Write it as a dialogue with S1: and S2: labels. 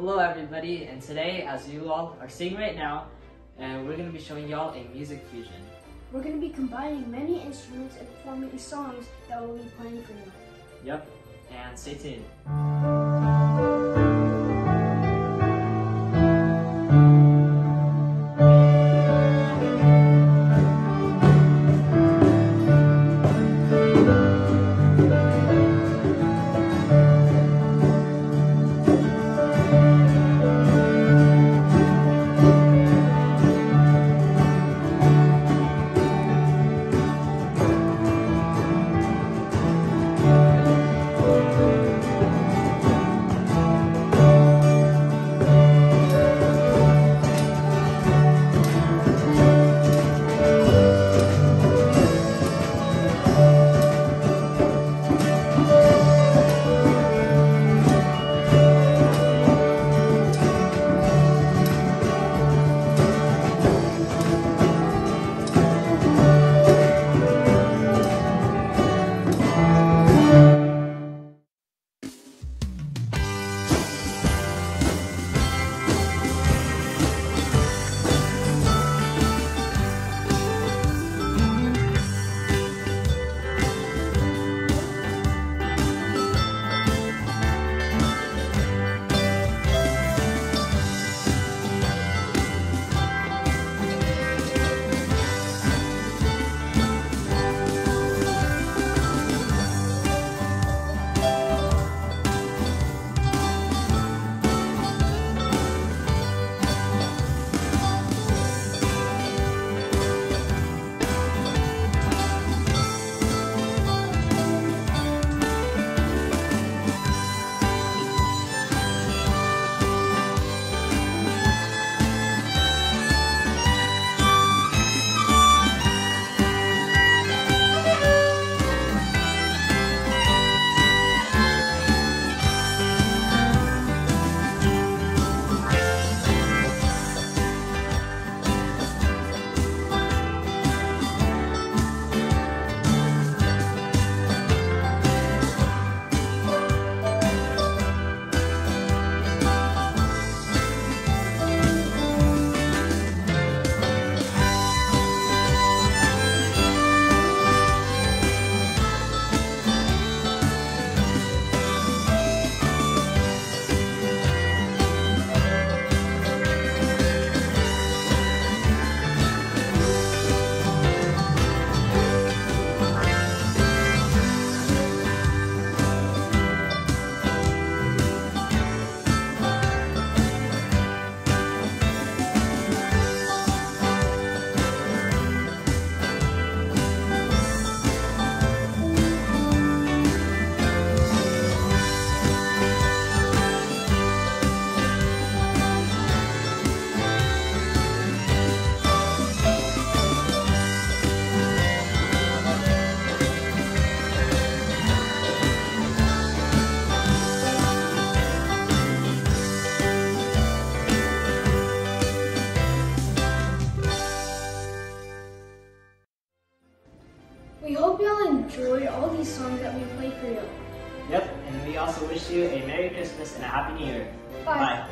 S1: Hello everybody, and today, as you all are seeing right now, and we're going to be showing y'all a music fusion.
S2: We're going to be combining many instruments and performing songs that we'll be playing for you.
S1: Yep, and stay tuned.
S2: Y'all all these songs that we played for you.
S1: Yep, and we also wish you a Merry Christmas and a Happy New Year.
S2: Bye.
S1: Bye.